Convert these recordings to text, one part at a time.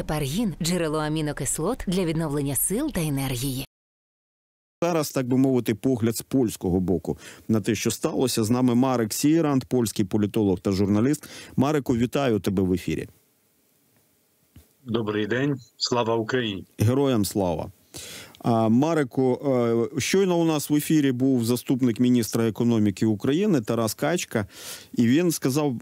Гепаргін джерело амінокислот для відновлення сил та енергії. Зараз, так би мовити, погляд з польського боку на те, що сталося. З нами Марек Сірант, польський політолог та журналіст. Мареку, вітаю тебе в ефірі. Добрий день, слава Україні, героям слава. А Мареку, е, щойно у нас в ефірі був заступник міністра економіки України Тарас Качка, і він сказав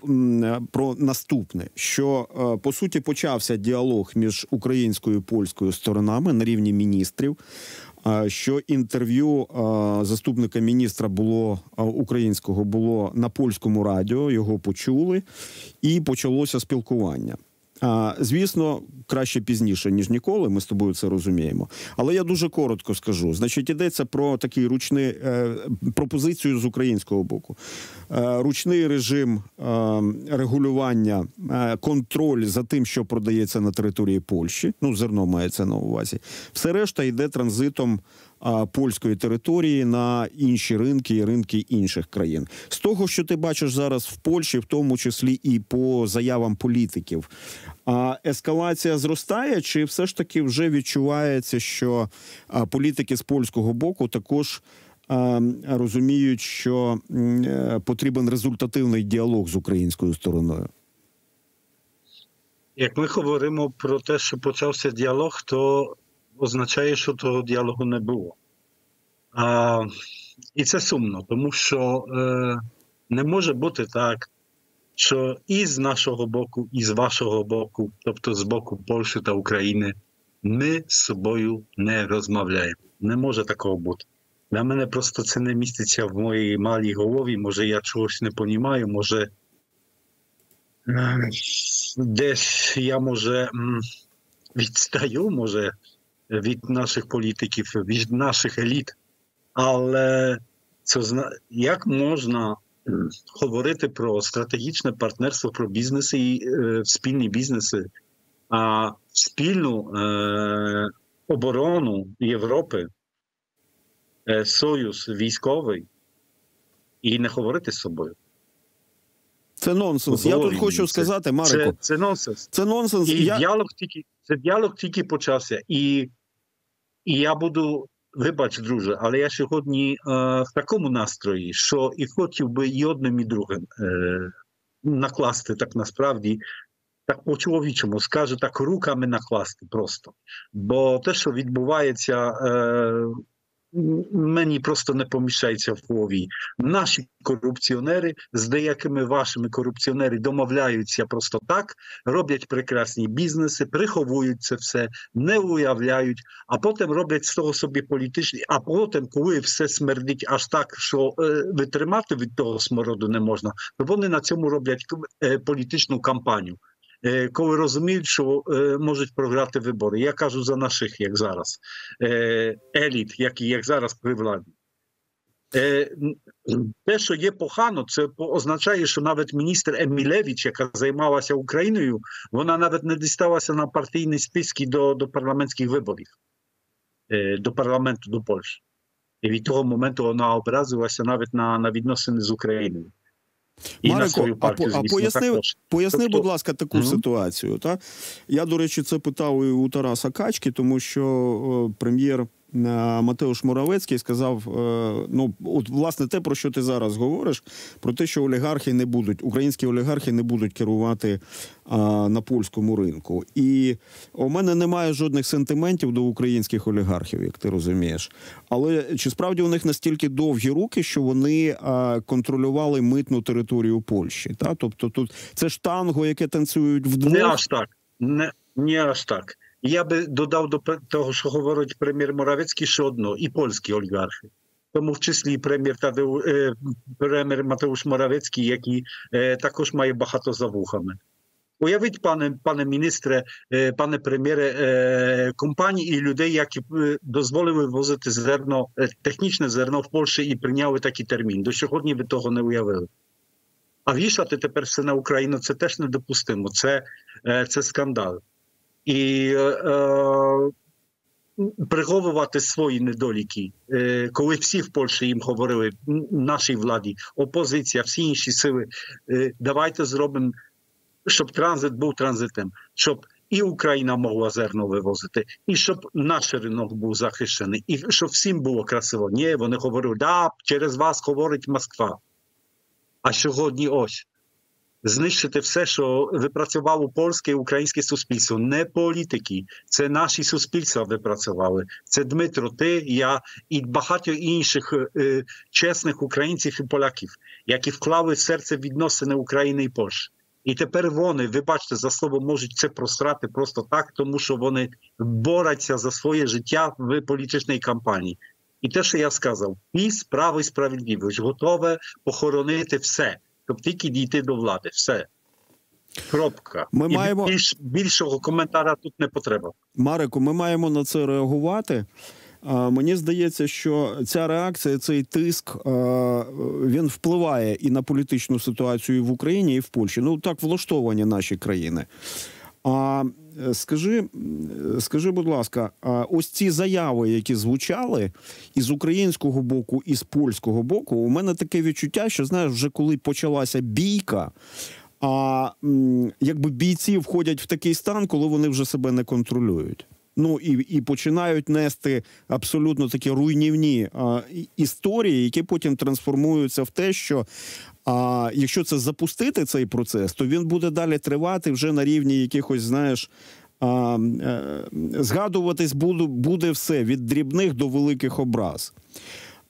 про наступне: що е, по суті почався діалог між українською і польською сторонами на рівні міністрів. Що інтерв'ю заступника міністра було українського було на польському радіо, його почули, і почалося спілкування. А, Звісно, краще пізніше ніж ніколи. Ми з тобою це розуміємо. Але я дуже коротко скажу. Значить, йдеться про такий ручний е, пропозицію з українського боку. Е, ручний режим е, регулювання, е, контроль за тим, що продається на території Польщі. Ну, зерно мається на увазі. Все решта йде транзитом польської території на інші ринки і ринки інших країн. З того, що ти бачиш зараз в Польщі, в тому числі і по заявам політиків, а ескалація зростає, чи все ж таки вже відчувається, що політики з польського боку також. Розуміють, що е, потрібен результативний діалог з українською стороною. Як ми говоримо про те, що почався діалог, то означає, що того діалогу не було. А, І це сумно, тому що е, не може бути так, що і з нашого боку, і з вашого боку, тобто з боку Польщі та України, ми з собою не розмовляємо. Не може такого бути. Для мене просто це не міститься в моїй малій голові. Може, я чогось не розумію, може десь я може відстаю, може від наших політиків, від наших еліт. Але це як можна говорити про стратегічне партнерство, про бізнеси і е, спільні бізнеси, а спільну е, оборону Європи, е, союз військовий, і не говорити з собою. Це нонсенс. Я тут хочу сказати, Марико. Це, це нонсенс. Це нонсенс. І я... діалог тільки це діалог тільки почався. І і я буду, вибач, друже, але я сьогодні е, в такому настрої, що і хотів би і одним, і другим е, накласти так насправді. Так по-чоловічому скажу так руками накласти просто. Бо те, що відбувається е, мені просто не поміщається в голові. Наші корупціонери з деякими вашими корупціонери домовляються просто так, роблять прекрасні бізнеси, приховують це все, не уявляють, а потім роблять з того собі політичні. А потім, коли все смердить аж так, що е, витримати від того смороду не можна, то вони на цьому роблять е, політичну кампанію. Е, коли розуміють, що е, можуть програти вибори. Я кажу за наших, як зараз, е, еліт, які як зараз при владі. Те, що є погано, це означає, що навіть міністр Емілевич, яка займалася Україною, вона навіть не дісталася на партійні списки до до парламентських виборів, до парламенту до Польщі. І від того моменту вона образилася навіть на на відносини з Україною. І Марико, на партію, а, а поясни, поясни, тобто, будь ласка, таку угу. ситуацію. Та? Я, до речі, це питав і у Тараса Качки, тому що о, прем'єр Матеуш Моравецький сказав: е, ну от власне те, про що ти зараз говориш, про те, що олігархи не будуть, українські олігархи не будуть керувати на польському ринку. І у мене немає жодних сентиментів до українських олігархів, як ти розумієш. Але чи справді у них настільки довгі руки, що вони контролювали митну територію Польщі? Та тобто, тут це ж танго, яке танцюють вдвох? Не аж так, не, не аж так. Я би додав до того, що говорить прем'єр Моравецький, ще одно, і польські олігархи. Тому в числі прем'єр Тадеу, е, прем'єр Матeusz Моравецький, який е, також має багато за вухами. Уявіть, пане пане міністре, е, пане прем'єре, компанії і людей, які дозволили вивозити зерно, технічне зерно в Польщі і прийняли такий термін. До сьогодні ви того не уявили. А вішати тепер все на Україну це теж недопустимо. Це, Це скандал і е, е, приховувати свої недоліки, е, коли всі в Польщі їм говорили, нашій владі, опозиція, всі інші сили, е, давайте зробимо, щоб транзит був транзитом, щоб і Україна могла зерно вивозити, і щоб наш ринок був захищений, і щоб всім було красиво. Ні, вони говорили, да, через вас говорить Москва. А сьогодні ось знищити все, що випрацювало польське і українське суспільство, не політики. Це наші суспільства випрацювали. Це Дмитро, ти, я і багато інших е, чесних українців і поляків, які вклали в серце відносини України і Польщі. І тепер вони, ви бачите, за слово можуть це просрати просто так, тому що вони борються за своє життя в політичній кампанії. І те, що я сказав, піс, право і справедливість готове похоронити все, щоб тільки дійти до влади. Все. Кропка. Ми І маємо- більш, більшого коментара тут не потреба. Марику, ми маємо на це реагувати. Мені здається, що ця реакція, цей тиск, він впливає і на політичну ситуацію в Україні, і в Польщі. Ну так влаштовані наші країни. А скажи, скажи, будь ласка, ось ці заяви, які звучали і з українського боку, і з польського боку, у мене таке відчуття, що знаєш, вже коли почалася бійка. А якби бійці входять в такий стан, коли вони вже себе не контролюють. Ну і, і починають нести абсолютно такі руйнівні а, історії, які потім трансформуються в те, що а, якщо це запустити цей процес, то він буде далі тривати вже на рівні якихось, знаєш. А, е, згадуватись буде, буде все від дрібних до великих образ.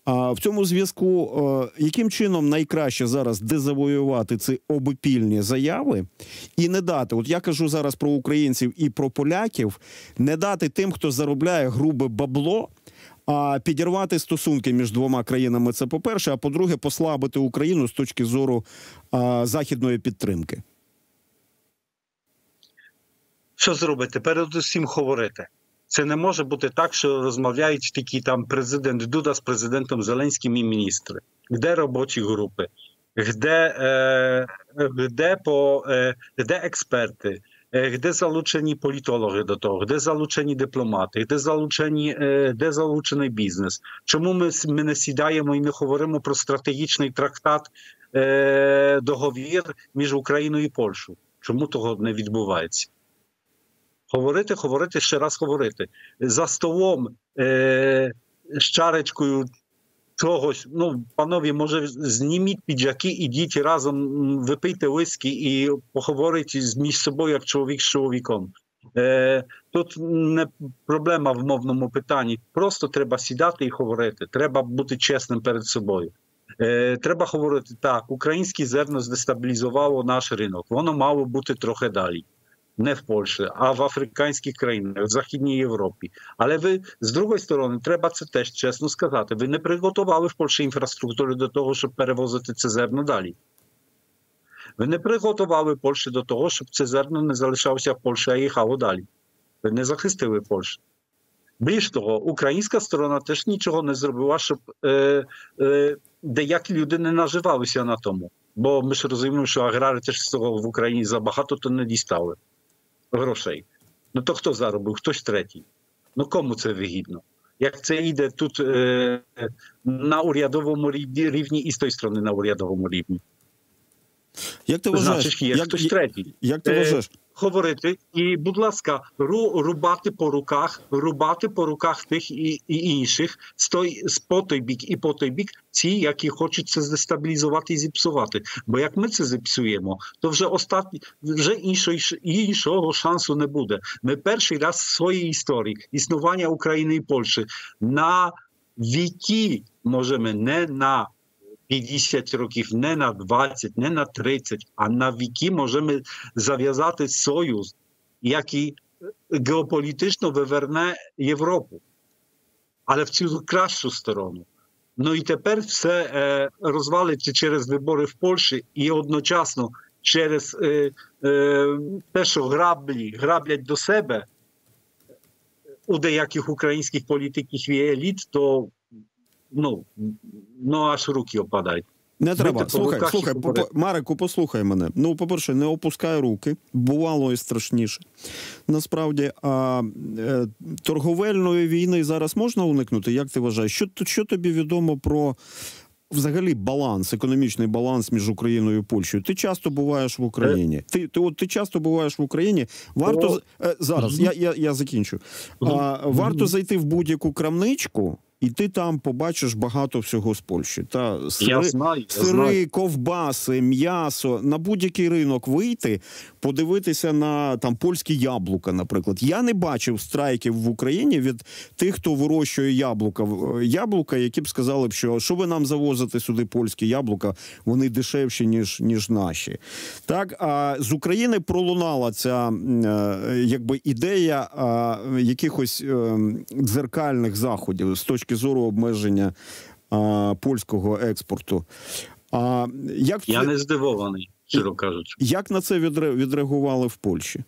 А в цьому зв'язку, е, яким чином найкраще зараз дезавоювати ці обопільні заяви і не дати, от я кажу зараз про українців і про поляків, не дати тим, хто заробляє грубе бабло. А підірвати стосунки між двома країнами це по-перше, а по-друге, послабити Україну з точки зору а, західної підтримки. Що зробити? Передусім говорити. Це не може бути так, що розмовляють тільки там президент Дуда з президентом Зеленським і міністри. Де робочі групи, де, е, де, по, е, де експерти, е, де залучені політологи до того, де залучені дипломати, де залучені, е, де залучений бізнес. Чому ми, ми не сідаємо і не говоримо про стратегічний трактат, е, договір між Україною і Польщею? Чому того не відбувається? Говорити, говорити, ще раз говорити. За столом е, з чарочкою чогось. Ну, панові, може, зніміть піджаки, ідіть разом, випийте виски і поговоріть між собою як чоловік з чоловіком. Е, тут не проблема в мовному питанні. Просто треба сідати і говорити. Треба бути чесним перед собою. Е, треба говорити так: українське зерно здестабілізувало наш ринок. Воно мало бути трохи далі не в Польщі, а в африканських країнах, в Західній Європі. Але ви з другої сторони, треба це теж чесно сказати. Ви не приготували в Польщі інфраструктуру до того, щоб перевозити це зерно далі. Ви не приготували Польщі до того, щоб це зерно не залишалося в Польщі, а їхало далі. Ви не захистили Польщу. Більш того, українська сторона теж нічого не зробила, щоб е, е, деякі люди не наживалися на тому. Бо ми ж розуміємо, що аграри теж з цього в Україні забагато то не дістали грошей. Ну то хто заробив? Хтось третій. Ну кому це вигідно? Як це йде тут е, на урядовому рівні, і з тої сторони на урядовому рівні? Як ти вважаєш? Значить, є як, хтось третій. як ти Е, вважаєш? Говорити і, будь ласка, ру, рубати по руках, рубати по руках тих і, і інших, з той з по той бік і по той бік, ті, які хочуть це здестабілізувати і зіпсувати. Бо як ми це зіпсуємо, то вже останні вже іншої іншого шансу не буде. Ми перший раз в своїй історії існування України і Польщі на віки можемо не на 50 років, не на 20, не на 30, а на віки можемо зав'язати союз, який геополітично виверне Європу, але в цю кращу сторону. Ну і тепер все е, розвалиться через вибори в Польщі і одночасно через е, е, те, що граблі граблять до себе у деяких українських політиків і еліт, то ну, ну аж руки опадають. Не треба. по Слухай, руках слухай, по- по- Марику, послухай мене. Ну, по-перше, не опускай руки. Бувало і страшніше. Насправді, а е, торговельної війни зараз можна уникнути? Як ти вважаєш? Що, що тобі відомо про взагалі баланс, економічний баланс між Україною і Польщею. Ти часто буваєш в Україні. Ти, ти от ти часто буваєш в Україні. Варто О. е, зараз. Я, я, я закінчу. А, варто зайти в будь-яку крамничку. І ти там побачиш багато всього з Польщі. Та Я сири, знаю, я сири, знаю. ковбаси, м'ясо на будь-який ринок вийти, подивитися на там польські яблука, наприклад. Я не бачив страйків в Україні від тих, хто вирощує яблука. В- Яблука, які б сказали б, що що ви нам завозите сюди польські яблука, вони дешевші ніж ніж наші. Так а з України пролунала ця е, якби ідея е, якихось е, дзеркальних заходів з точки зору обмеження е, польського експорту. А як Я це- не здивований, щиро кажучи. як на це відре- відреагували в Польщі?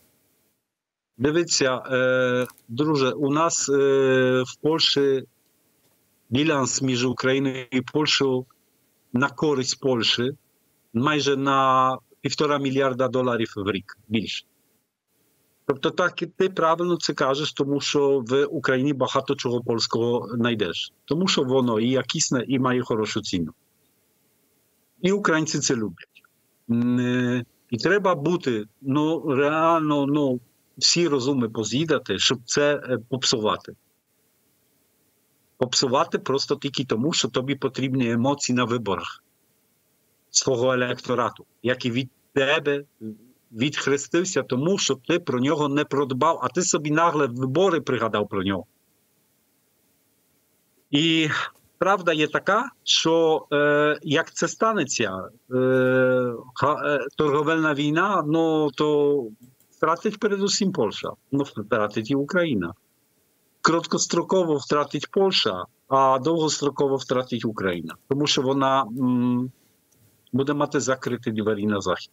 Дивіться, е, друже, у нас е, в Польщі біланс між Україною і Польщею на користь Польщі майже на півтора мільярда доларів в рік більше. Тобто так, ти правильно це кажеш, тому що в Україні багато чого польського знайдеш. Тому що воно і якісне, і має хорошу ціну. І українці це люблять. І треба бути ну, реально ну, всі розуми поз'їдати, щоб це е, попсувати. Попсувати просто тільки тому, що тобі потрібні емоції на виборах свого електорату, який від тебе відхрестився тому, що ти про нього не продбав, а ти собі нагле вибори пригадав про нього. І правда є така, що е, як це станеться, е, е, торговельна війна, ну то втратить передусім Польща, ну втратить і Україна. Короткостроково втратить Польща, а довгостроково втратить Україна, тому що вона м, буде мати закриті двері на захід.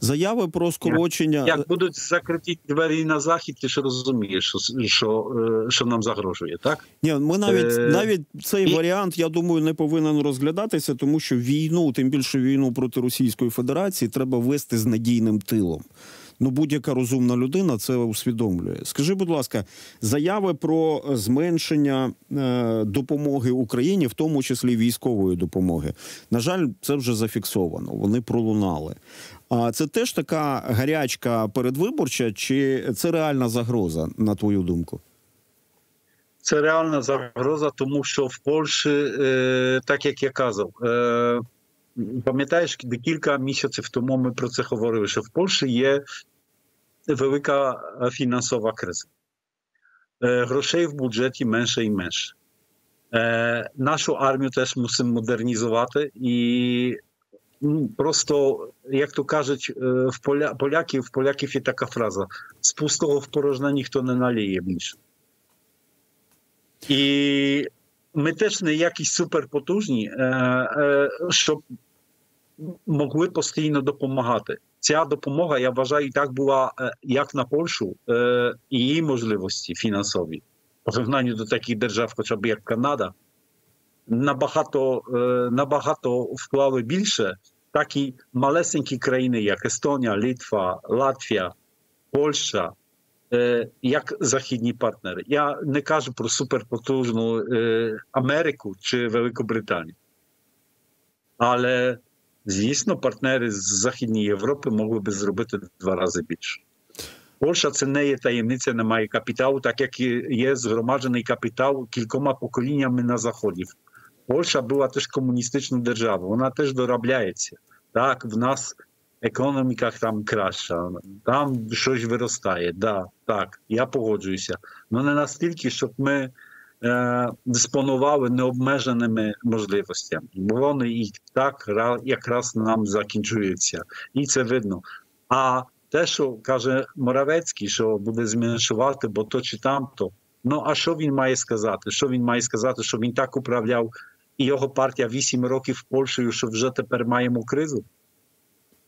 Заяви про скорочення Як будуть закриті двері на захід, ти ж розумієш, що, що, е, що нам загрожує, так? Ні, ми навіть Е, навіть цей і- варіант, я думаю, не повинен розглядатися, тому що війну, тим більше війну проти Російської Федерації, треба вести з надійним тилом. Ну, будь-яка розумна людина це усвідомлює. Скажи, будь ласка, заяви про зменшення е, допомоги Україні, в тому числі військової допомоги. На жаль, це вже зафіксовано. Вони пролунали. А це теж така гарячка передвиборча, чи це реальна загроза, на твою думку? Це реальна загроза, тому що в Польщі, е, так як я казав, е, пам'ятаєш, кілька місяців тому ми про це говорили, що в Польщі є велика фінансова криза. Грошей в бюджеті менше і менше. Нашу армію теж мусимо модернізувати і просто, як то кажуть, в поля, поляків, в поляків є така фраза: з пустого в порожне ніхто не наліє більше. І ми теж не якісь суперпотужні, щоб могли постійно допомагати. Ця допомога, я вважаю, і так була е, як на Польщу, е, і її можливості фінансові, по порівнянню до таких держав, хоча б як Канада, набагато, е, набагато вклали більше, так і малесенькі країни, як Естонія, Литва, Латвія, Польща, як західні партнери. Я не кажу про суперпотужну Америку чи Великобританію. Але, звісно, партнери з Західної Європи могли би зробити два рази більше. Польща це не є таємниця, не має капіталу, так як є згромаджений капітал кількома поколіннями на Заході. Польща була теж комуністичною державою, вона теж доробляється. Так, в нас економіка там краща, там щось виростає. Да, так, я погоджуюся. Але не настільки, щоб ми е, диспонували необмеженими можливостями. Бо вони і так якраз нам закінчуються. І це видно. А те, що каже Моравецький, що буде зменшувати, бо то чи тамто. Ну а що він має сказати? Що він має сказати, що він так управляв і його партія 8 років Польщею, що вже тепер маємо кризу?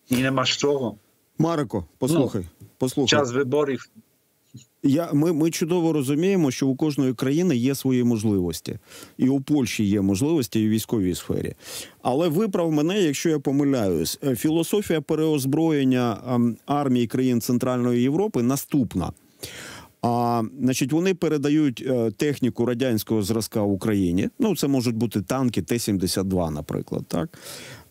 І нема з чого. Марико, послухай, послухай. Час виборів. Я, ми, ми чудово розуміємо, що у кожної країни є свої можливості, і у Польщі є можливості і в військовій сфері. Але виправ мене, якщо я помиляюсь, Е, філософія переозброєння ем, армії країн Центральної Європи наступна. А значить, вони передають е, техніку радянського зразка Україні. Ну, це можуть бути танки Т-72, наприклад, так.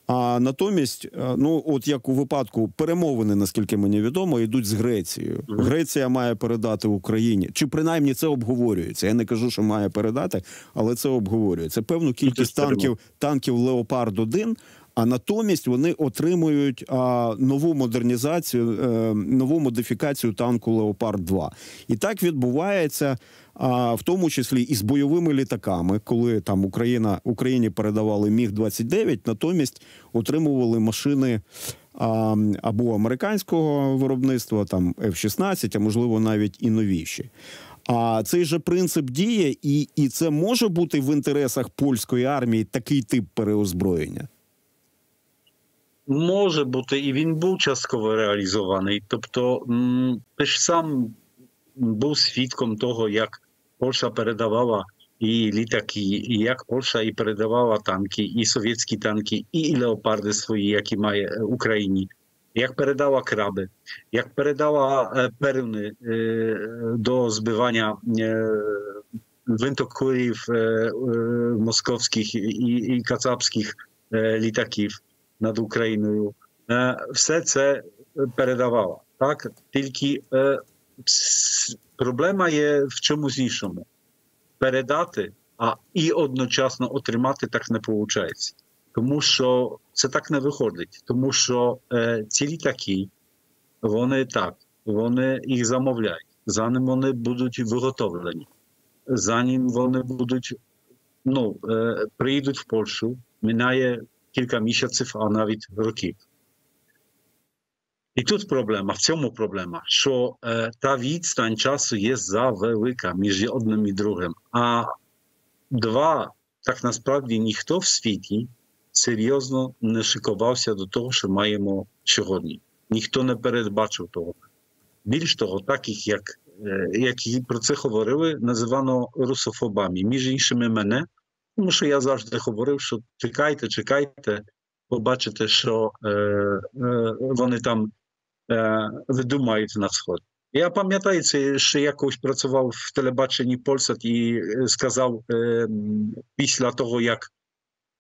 А натомість, е, ну от як у випадку перемовини, наскільки мені відомо, йдуть з Грецією. Греція має передати Україні, чи принаймні це обговорюється. Я не кажу, що має передати, але це обговорюється. Певну кількість танків, танків Леопард 1 а натомість вони отримують а, нову модернізацію, е, нову модифікацію танку Леопард 2 І так відбувається. А в тому числі і з бойовими літаками, коли там Україна Україні передавали Міг 29 натомість отримували машини а, або американського виробництва, там F-16, а можливо навіть і новіші. А цей же принцип діє, і, і це може бути в інтересах польської армії такий тип переозброєння. Може бути, і він був частково реалізований. Тобто, м, ти ж сам був свідком того, як Польща передавала і літаки, і як Польща і передавала танки, і совєтські танки, і леопарди свої, які має е, Україні. Як передала краби, як передала е, перуни е, до збивання е, винтокурів е, е, московських і, і кацапських е, літаків над Україною, е, все це передавала. Так? Тільки е, проблема є в чомусь іншому. Передати, а і одночасно отримати так не виходить. Тому що це так не виходить. Тому що е, ці літаки, вони так, вони їх замовляють, за ним вони будуть виготовлені, за ним вони будуть, ну, е, приїдуть в Польщу, минає кілька місяців, а навіть років. І тут проблема, в цьому проблема, що е, та відстань часу є завелика між одним і другим. А два, так насправді ніхто в світі серйозно не шикувався до того, що маємо сьогодні. Ніхто не передбачив того. Більш того, таких, як, е, які про це говорили, називано русофобами. Між іншими мене, тому що я завжди говорив, що чекайте, чекайте, побачите, що е, е, вони там е, видумають на сход. Я пам'ятаю, це ще якось працював в телебаченні Польсат і е, сказав е, після того, як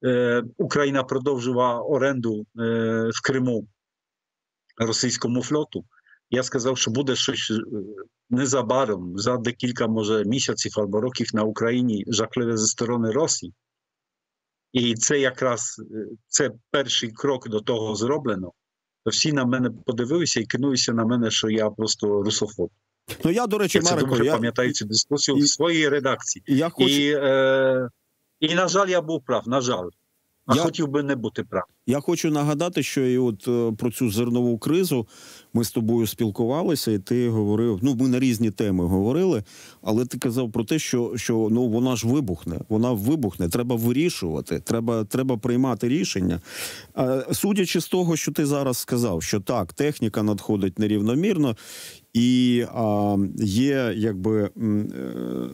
е, Україна продовжила оренду е, в Криму російському флоту, я сказав, що буде щось е, незабаром, за декілька, може, місяців або років на Україні жахливе зі сторони Росії. І це якраз е, це перший крок до того зроблено. То всі на мене подивилися і кинулися на мене, що я просто русофоб. Ну я, до речі, Я це Марико, дуже я, пам'ятаю цю дискусію і- в своїй редакції. я хочу. І, е, і, на жаль, я був прав, на жаль. А Я- хотів би не бути прав. Я хочу нагадати, що і от е, про цю зернову кризу ми з тобою спілкувалися, і ти говорив. Ну, ми на різні теми говорили, але ти казав про те, що, що ну вона ж вибухне, вона вибухне. Треба вирішувати, треба, треба приймати рішення. Судячи з того, що ти зараз сказав, що так, техніка надходить нерівномірно, і а, є якби е,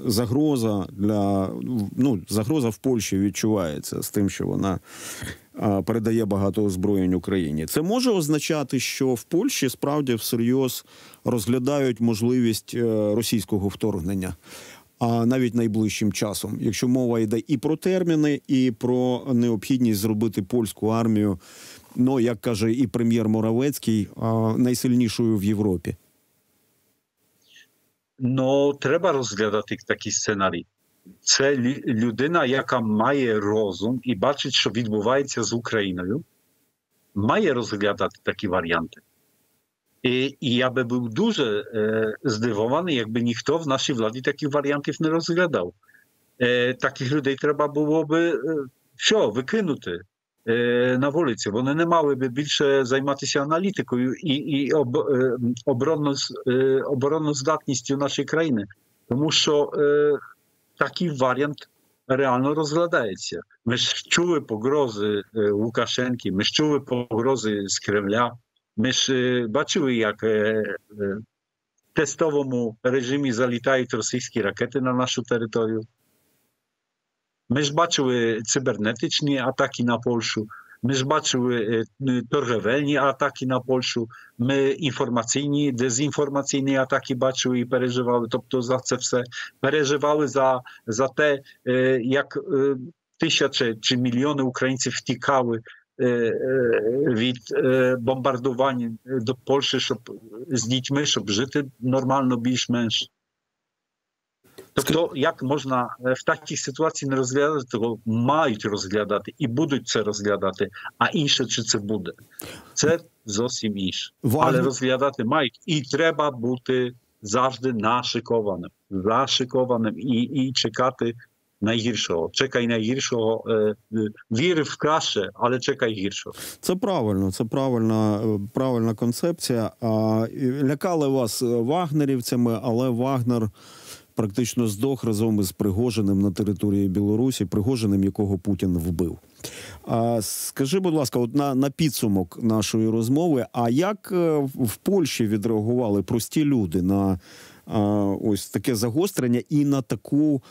загроза для ну загроза в Польщі відчувається з тим, що вона передає багато озброєнь Україні. Це може означати, що в Польщі справді всерйоз розглядають можливість е, російського вторгнення. А навіть найближчим часом, якщо мова йде і про терміни, і про необхідність зробити польську армію, ну як каже і прем'єр Моравецький, найсильнішою в Європі. Ну, треба розглядати такий сценарій. Це лю- людина, яка має розум і бачить, що відбувається з Україною, має розглядати такі варіанти. І, і я би був дуже е, здивований, якби ніхто в нашій владі таких варіантів не розглядав. Е, таких людей треба було би е, що, викинути е, на вулиці. Вони не мали би більше займатися аналітикою і, і об, е, оборонно, е, обороноздатністю нашої країни. Тому що е, такий варіант реально розглядається. Ми ж чули погрози е, Лукашенки, ми ж чули погрози з Кремля. Ми ж е, бачили, як е, е, в тестовому режимі залітають російські ракети на нашу територію. Ми ж бачили цибернетичні атаки на Польщу. Ми ж бачили е, торгівельні атаки на Польщу, ми інформаційні, дезінформаційні атаки бачили і переживали. Тобто за це все переживали за, за те, е, як е, тисячі чи мільйони українців втікали е, е, від е, бомбардувань до Польщі, щоб з дітьми, щоб жити нормально більш-менш. Тобто, як можна е, в такій ситуації не розглядати, того мають розглядати і будуть це розглядати, а інше чи це буде. Це зовсім інше. Вагнер- Але розглядати мають. І треба бути завжди нашикованим, зашикованим і, і чекати найгіршого. Чекай найгіршого, е, віри в краще, але чекай гіршого. Це правильно, це правильна, е, правильна концепція. Лякали вас вагнерівцями, але Вагнер практично здох разом із Пригожиним на території Білорусі, Пригожиним, якого Путін вбив. А, скажи, будь ласка, от на, на підсумок нашої розмови, а як е, в- Польщі відреагували прості люди на а, ось таке загострення і на таку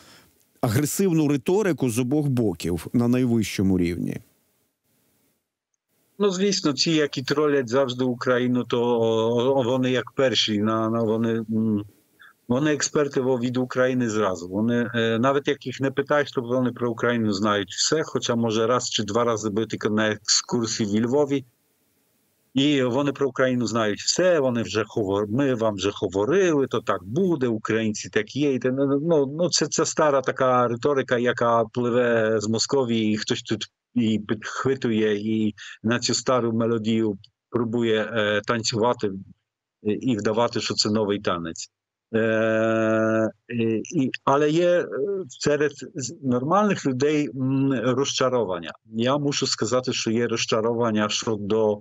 агресивну риторику з обох боків на найвищому рівні? Ну, звісно, ті, які тролять завжди Україну, то вони як перші, на, на вони, вони експерти від України зразу. Вони е, навіть як їх не питаєш, то вони про Україну знають все, хоча може раз чи два рази бути на екскурсії в Львові. І вони про Україну знають все. Вони вже. Ми вам вже говорили, то так буде, українці так є. І ну, ну, ну це, це стара така риторика, яка пливе з Московії, і хтось тут і підхвитує, і на цю стару мелодію пробує е, танцювати е, і вдавати, що це новий танець. Е, і, і, але є е, серед з- нормальних людей м, розчарування. Я мушу сказати, що є розчарування щодо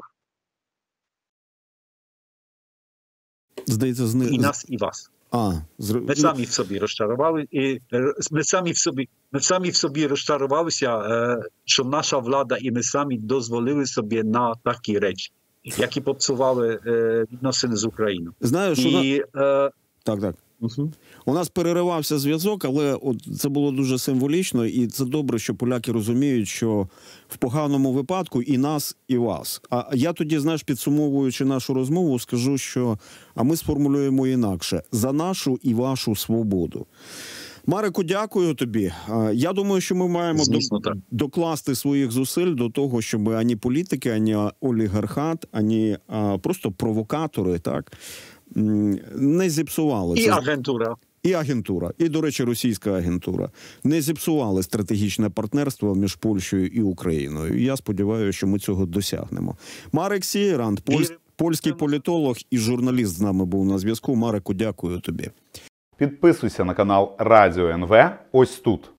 Здається, зни... і нас, і вас. А, зр... Ми самі в собі розчарували, і е, ми самі в собі, ми самі в собі розчарувалися, е, що наша влада і ми самі дозволили собі на такі речі, які попсували е, відносини з Україною. Знаєш, у на... І, е, так, так. мгм. У нас переривався зв'язок, але от це було дуже символічно, і це добре, що поляки розуміють, що в поганому випадку і нас, і вас. А я тоді, знаєш, підсумовуючи нашу розмову, скажу, що а ми сформулюємо інакше за нашу і вашу свободу. Марику, дякую тобі. Я думаю, що ми маємо Звісно, так. докласти своїх зусиль до того, щоб ані політики, ані олігархат, ані а, просто провокатори, так не зіпсували і це агентура. і агентура, і, до речі, російська агентура не зіпсували стратегічне партнерство між Польщею і Україною. І я сподіваюся, що ми цього досягнемо. Марек Сієрант, поль... Польський політолог і журналіст з нами був на зв'язку. Мареку, дякую тобі. Підписуйся на канал Радіо НВ ось тут.